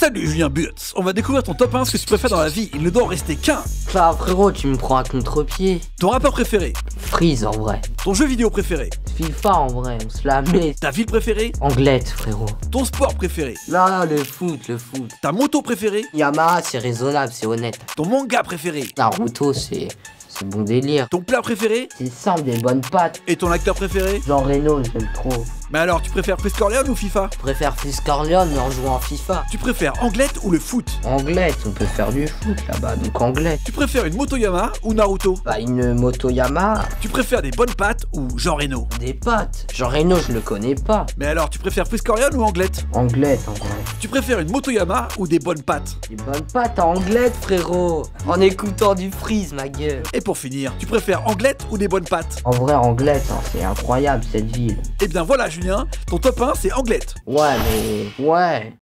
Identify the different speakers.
Speaker 1: Salut Julien Butz, on va découvrir ton top 1 ce que tu préfères dans la vie, il ne doit en rester qu'un.
Speaker 2: Bah frérot, tu me prends à contre-pied.
Speaker 1: Ton rappeur préféré,
Speaker 2: Freeze en vrai.
Speaker 1: ton jeu vidéo préféré,
Speaker 2: FIFA en vrai, on se la met.
Speaker 1: ta ville préférée,
Speaker 2: Anglette frérot.
Speaker 1: ton sport préféré,
Speaker 2: Non, le foot, le foot.
Speaker 1: ta moto préférée,
Speaker 2: Yamaha, c'est raisonnable, c'est honnête.
Speaker 1: ton manga préféré,
Speaker 2: Naruto, c'est. C'est bon délire.
Speaker 1: ton plat préféré
Speaker 2: C'est simple, des bonnes pâtes.
Speaker 1: et ton acteur préféré.
Speaker 2: Jean Reno, j'aime trop.
Speaker 1: Mais alors, tu préfères Orleans ou FIFA?
Speaker 2: Je préfère Corleone mais en jouant à FIFA.
Speaker 1: Tu préfères Anglette ou le foot?
Speaker 2: Anglette, on peut faire du foot là-bas, donc Anglette.
Speaker 1: Tu préfères une moto Yamaha ou Naruto?
Speaker 2: Bah, une moto Yamaha,
Speaker 1: Tu préfères des bonnes pâtes ou Jean Reno?
Speaker 2: Des pâtes. Jean Reno, je le connais pas.
Speaker 1: Mais alors, tu préfères Orleans ou Anglette
Speaker 2: Anglette vrai.
Speaker 1: Tu préfères une moto Yamaha ou des bonnes pâtes
Speaker 2: Des bonnes pâtes en Anglette, frérot. En écoutant du freeze, ma gueule.
Speaker 1: Et pour finir, tu préfères Anglette ou des bonnes pâtes
Speaker 2: En vrai, Anglette, hein, c'est incroyable cette ville.
Speaker 1: Eh bien voilà Ton top 1 c'est Anglette.
Speaker 2: Ouais, mais. Ouais.